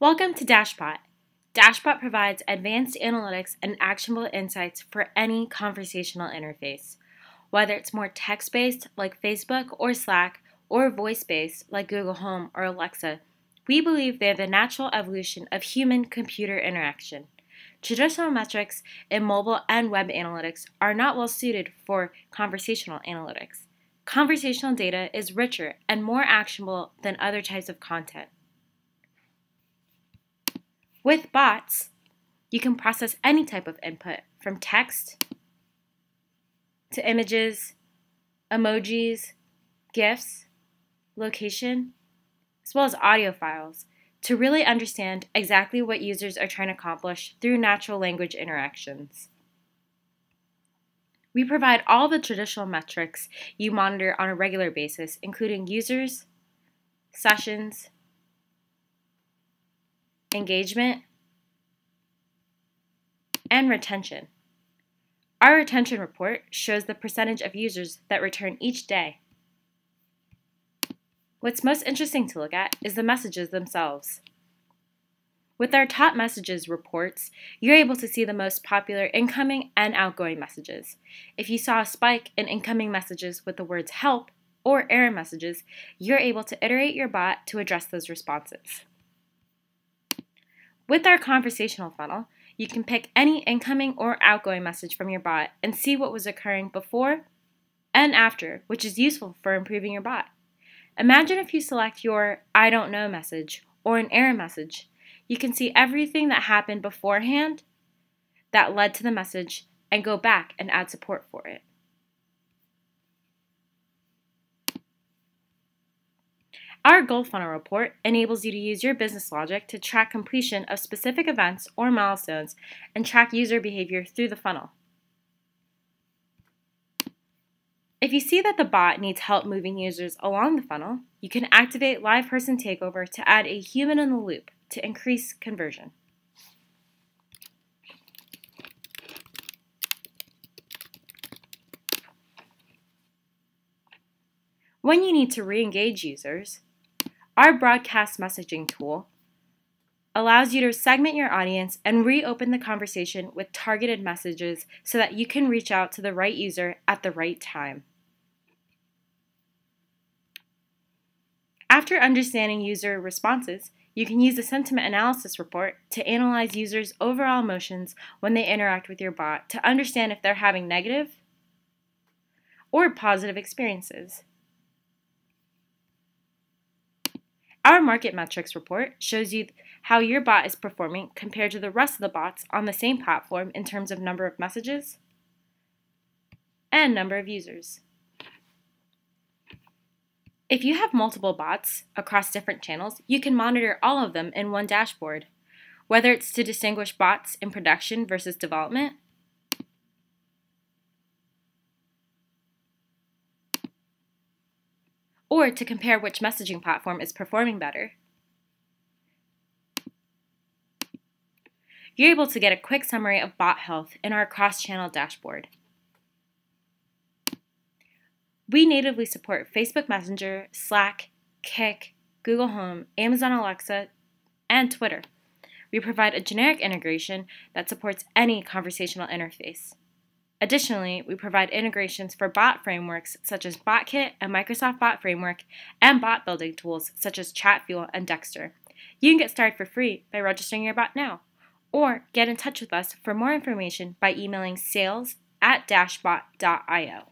Welcome to Dashbot. Dashbot provides advanced analytics and actionable insights for any conversational interface. Whether it's more text based like Facebook or Slack, or voice based like Google Home or Alexa, we believe they're the natural evolution of human computer interaction. Traditional metrics in mobile and web analytics are not well suited for conversational analytics. Conversational data is richer and more actionable than other types of content. With bots, you can process any type of input from text to images, emojis, GIFs, location, as well as audio files to really understand exactly what users are trying to accomplish through natural language interactions. We provide all the traditional metrics you monitor on a regular basis, including users, sessions, engagement, and retention. Our retention report shows the percentage of users that return each day. What's most interesting to look at is the messages themselves. With our top messages reports, you're able to see the most popular incoming and outgoing messages. If you saw a spike in incoming messages with the words help or error messages, you're able to iterate your bot to address those responses. With our conversational funnel, you can pick any incoming or outgoing message from your bot and see what was occurring before and after, which is useful for improving your bot. Imagine if you select your I don't know message or an error message. You can see everything that happened beforehand that led to the message and go back and add support for it. Our goal funnel report enables you to use your business logic to track completion of specific events or milestones and track user behavior through the funnel. If you see that the bot needs help moving users along the funnel, you can activate Live Person Takeover to add a human in the loop to increase conversion. When you need to re-engage users, our broadcast messaging tool allows you to segment your audience and reopen the conversation with targeted messages so that you can reach out to the right user at the right time. After understanding user responses, you can use the sentiment analysis report to analyze users' overall emotions when they interact with your bot to understand if they're having negative or positive experiences. Our market metrics report shows you how your bot is performing compared to the rest of the bots on the same platform in terms of number of messages and number of users. If you have multiple bots across different channels, you can monitor all of them in one dashboard. Whether it's to distinguish bots in production versus development, or to compare which messaging platform is performing better. You're able to get a quick summary of bot health in our cross-channel dashboard. We natively support Facebook Messenger, Slack, Kik, Google Home, Amazon Alexa, and Twitter. We provide a generic integration that supports any conversational interface. Additionally, we provide integrations for bot frameworks such as BotKit and Microsoft Bot Framework, and bot building tools such as Chatfuel and Dexter. You can get started for free by registering your bot now, or get in touch with us for more information by emailing sales at dashbot.io.